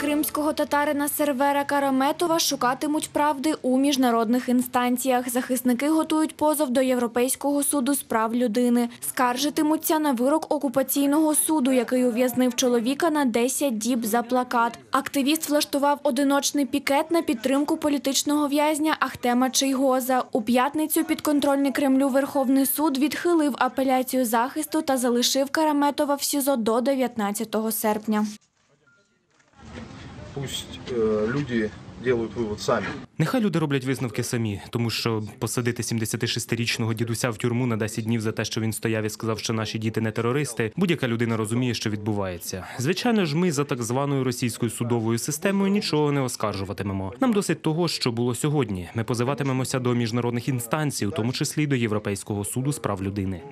кримського татарина Сервера Караметова шукатимуть правди у міжнародних інстанціях. Захисники готують позов до Європейського суду з прав людини. Скаржитимуться на вирок окупаційного суду, який ув'язнив чоловіка на 10 діб за плакат. Активіст влаштував одиночний пікет на підтримку політичного в'язня Ахтема Чийгоза. У п'ятницю підконтрольний Кремлю Верховний суд відхилив апеляцію захисту та залишив Караметова в СІЗО до 19 серпня. Пусть э, люди делают вывод сами. Нехай люди роблять висновки самі, тому що посадити 76-річного дідуся в тюрму на 10 днів за те, що він стояв і сказав, що наші діти не терористи. Будь-яка людина розуміє, що відбувається. Звичайно ж, ми за так званою російською судовою системою нічого не оскаржуватимемо. Нам досить того, що було сьогодні. Ми позиватимемося до міжнародних інстанцій, у тому числі до Європейського суду з прав людини.